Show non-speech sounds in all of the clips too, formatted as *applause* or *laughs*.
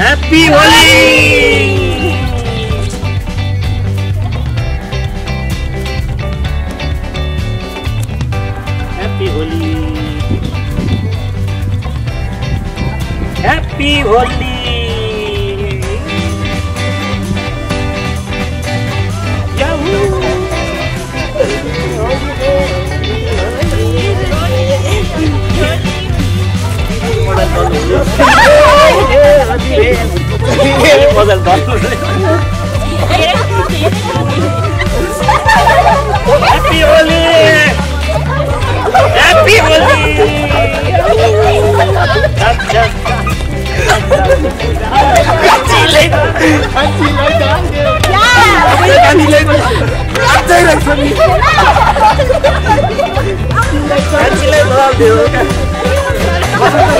Happy Holi happy Holi happy Holi Điều cái Mà sao.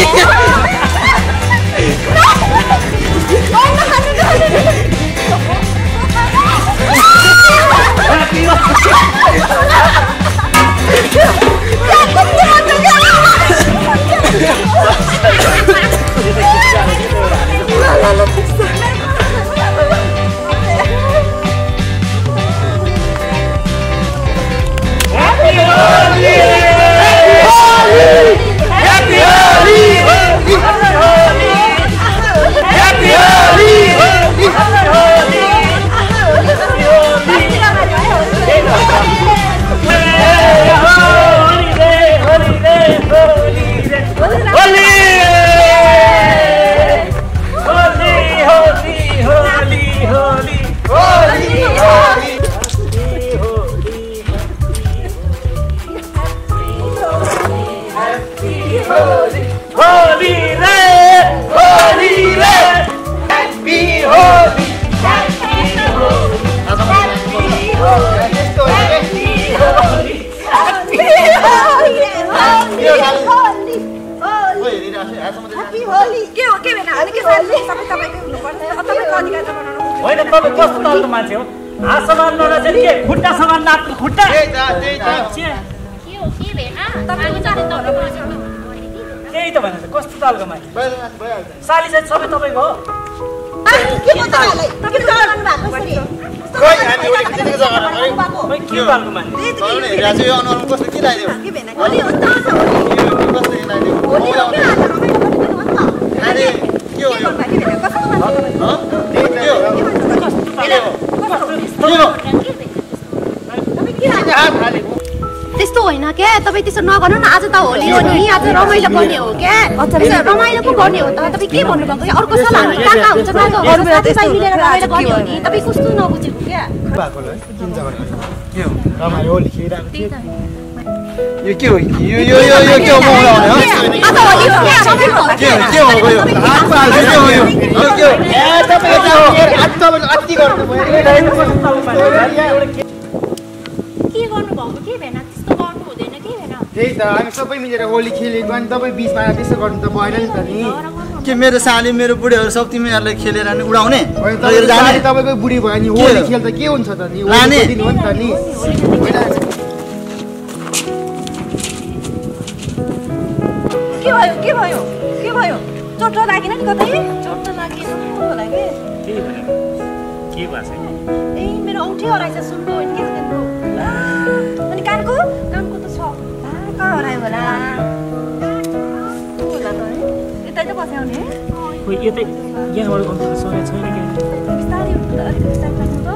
Yeah. *laughs* तपाईँ कस्तो खालको मान्छे हो हात सामान नराखेर के खुट्टा सामान नाच्नु खुट्टा त्यही त भनेर कस्तो तालको मान्छे साली चाहिँ सबै तपाईँको हो त्यस्तो होइन क्या तपाईँ त्यसो नगर्नु न आज त होली हो नि आज रमाइलो गर्ने हो क्या रमाइलो पो गर्ने हो त तपाईँ के भन्नुभएको अर्को साल हामी कहाँ कहाँ हुन्छ कहाँ कहाँ गर्नु साथीभाइ मिलेर रमाइलो गर्ने हो नि तपाईँ कस्तो नबुझेको क्या के के त हामी सबै मिलेर होली खेलेको अनि तपाईँ बिचमा त्यसो गर्नु त भएन नि त के मेरो साली मेरो बुढीहरू सब तिमीहरूले खेलेर नि उडाउने तपाईँको बुढी भयो नि? होली खेल्दा के हुन्छ त नि त नि भयो? के भयो? के भयो? चोट लागेन नि कतै? चोट त लागेन। होला कि? के के भएको ए मेरो औँठी हराएछ सुनको होइन ला, अनि कानको? कानको त छ। कहाँ हरायो होला? को होला त है? यतै त बस्याउने खोइ यतै यहाँबाट गर्नु सकेको छैन क्या? बिस्तारै उठ्नु त अलिक बिस्तारै लाग्नु त।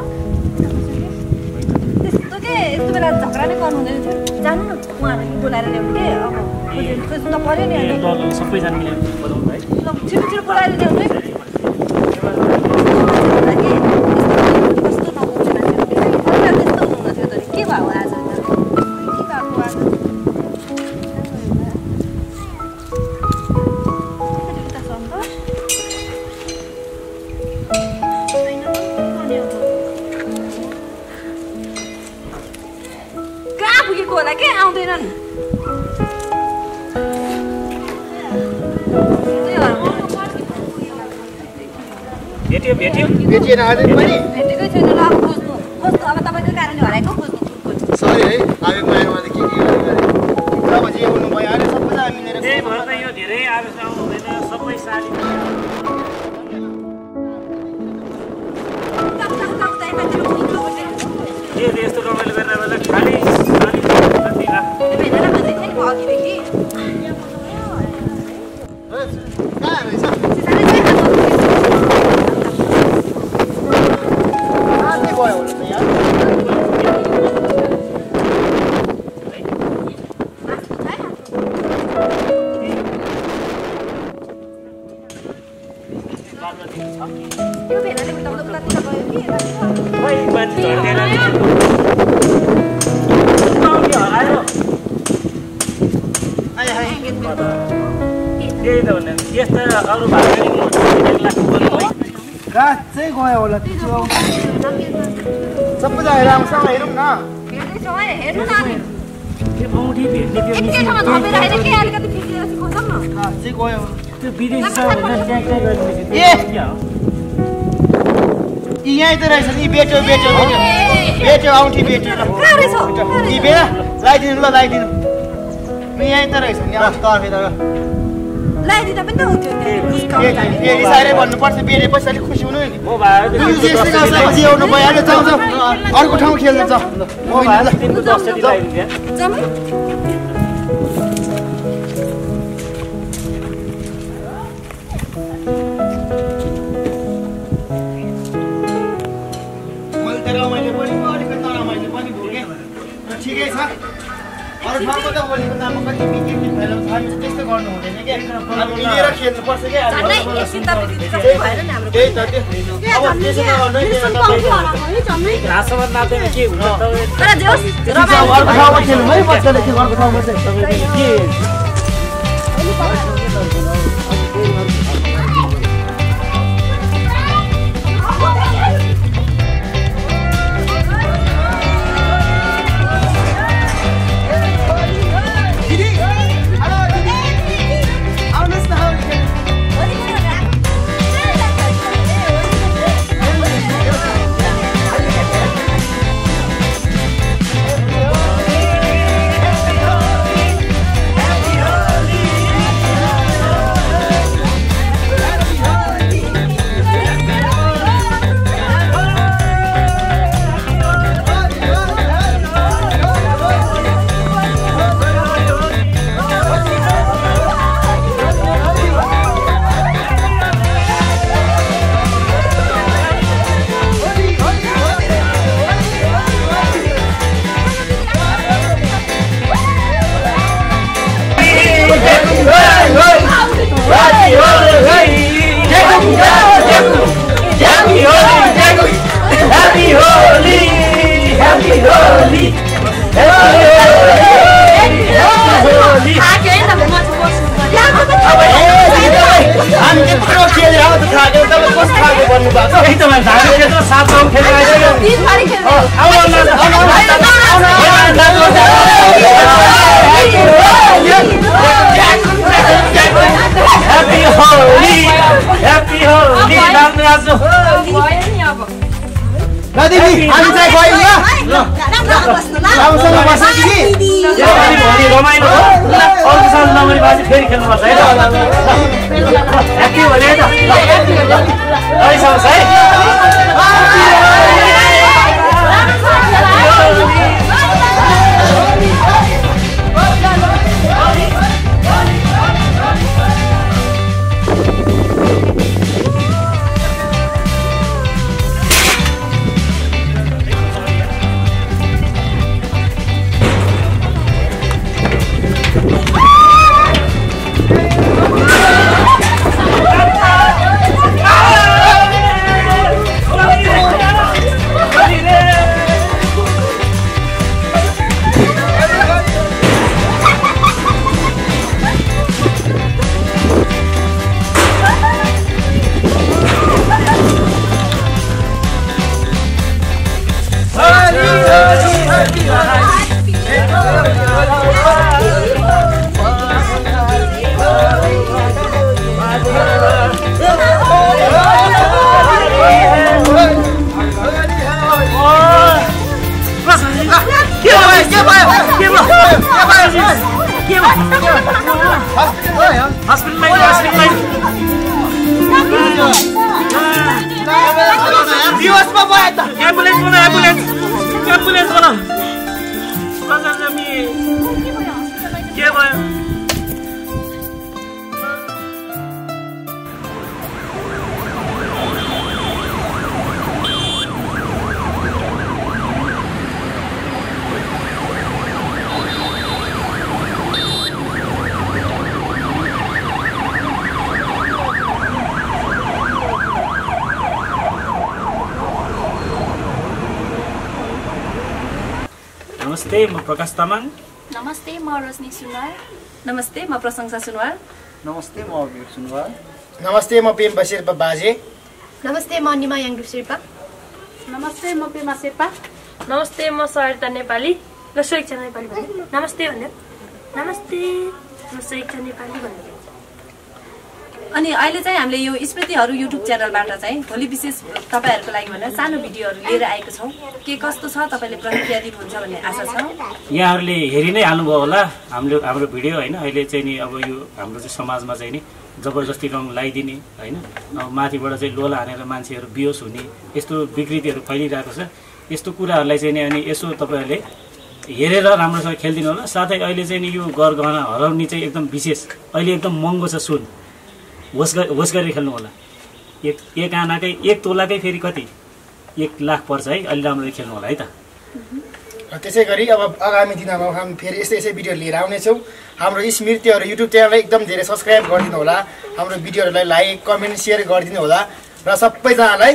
त्यस्तो के? यस्तो बेला झगडा नै गर्नु हुँदैन थियो। जानु न उहाँहरूलाई बोलाएर ल्याउनु के? अब खोज्नु त पऱ्यो नि सबैजना मिलेर है छिटो छिटो भेट्यो भेट्यो। भेटिएन अझै पनि? भेटेकै छैन ल अब खोज्नु। खोज्नु अब तपाईँको कारणले हराएको खोज्नु सरी है हामी मायामा त के के गरेँ अब जे हुनु भयो अहिले सबैजना मिलेर त्यही भएर त यो धेरै आवेश आउँदैन सबै साली त्यो गयो कि हरायो भने यस्ता चाहिँ गयो होला त्यो सबैजना राम्रोसँग हेरौँ न भेट्ने गयो त्यो विदेशी? यी यहीँ त रहेछ नि बेच्यो बेच्यो बेच्यो। बेच्यो औँठी बेच्यो। ल कहाँ रहेछ? कहाँ रहेछ? यी बेला लगाइदिनु ल। लगाइदिनु यहीँ त रहेछ नि। साह्रै भन्नुपर्छ बेरेपछि अलिक खुसी हुनु नि। भइहाल्यो जाउँ जाउँ अर्को ठाउँ खेल्नु जाउँ। अरू ठाउँको त बोलेको नाममा कति के के फैलाउँछ हामी त्यस्तो गर्नु हुँदैन क्या। अब मिलेर खेल्नुपर्छ क्या। त्यही त अब त्यसो नगर्नु अर्को ठाउँमा खेल्नु है खेल अर्को ठाउँमा चाहिँ के? रमाइलो हो अर्को साल नगरी बाजे फेरि खेल्नुपर्छ है ह्याप्पी होली है त है एम्बुलेन्स बोला एम्बुलेन्स एम्बुलेन्स बोला बजार मी नमस्ते म प्रकाश तामाङ नमस्ते म रजनी सुनवार नमस्ते म प्रशंसा सुनवार नमस्ते म अभिर सुनवार नमस्ते म पेम बसेर बाजे नमस्ते म निमा याङ्डु शेर्पा नमस्ते म पेमा शेर्पा नमस्ते म सरिता नेपाली र सुरक्षा नेपाली भन्ने नमस्ते भन्ने नमस्ते म सुरक्षा नेपाली भन्ने अनि अहिले चाहिँ हामीले यो स्मृतिहरू युट्युब च्यानलबाट चाहिँ भोलि विशेष तपाईँहरूको लागि भनेर सानो भिडियोहरू लिएर आएको छौँ। के कस्तो छ तपाईँले प्रतिक्रिया दिनुहुन्छ भन्ने आशा छ? यहाँहरूले हेरि नै हाल्नुभयो होला। हाम्रो हाम्रो भिडियो होइन अहिले चाहिँ नि अब यो हाम्रो चाहिँ समाजमा चाहिँ नि जबरजस्ती रङ लगाइदिने होइन? माथिबाट चाहिँ लोला हानेर मान्छेहरू बिहोस हुने यस्तो विकृतिहरू फैलिरहेको छ। यस्तो कुराहरूलाई चाहिँ नि अनि यसो तपाईँहरूले हेरेर राम्रोसँग खेलिदिनु होला। साथै अहिले चाहिँ नि यो गरगहना हराउने चाहिँ एकदम विशेष अहिले एकदम महँगो छ सुन। होस गरी होस गरेर खेल्नु होला। एक एक आनाकै एक तोलाकै फेरि कति? एक लाख पर्छ है अलि राम्ररी खेल्नु होला है त। त्यसै गरी अब आगामी दिनमा हामी फेरि यस्तै यस्तै भिडियो लिएर आउनेछौँ। हाम्रो स्मृतिहरू युट्युब च्यानललाई एकदम धेरै सब्सक्राइब गरिदिनु होला। हाम्रो भिडियोहरूलाई लाइक कमेन्ट सेयर गरिदिनु होला। र सबैजनालाई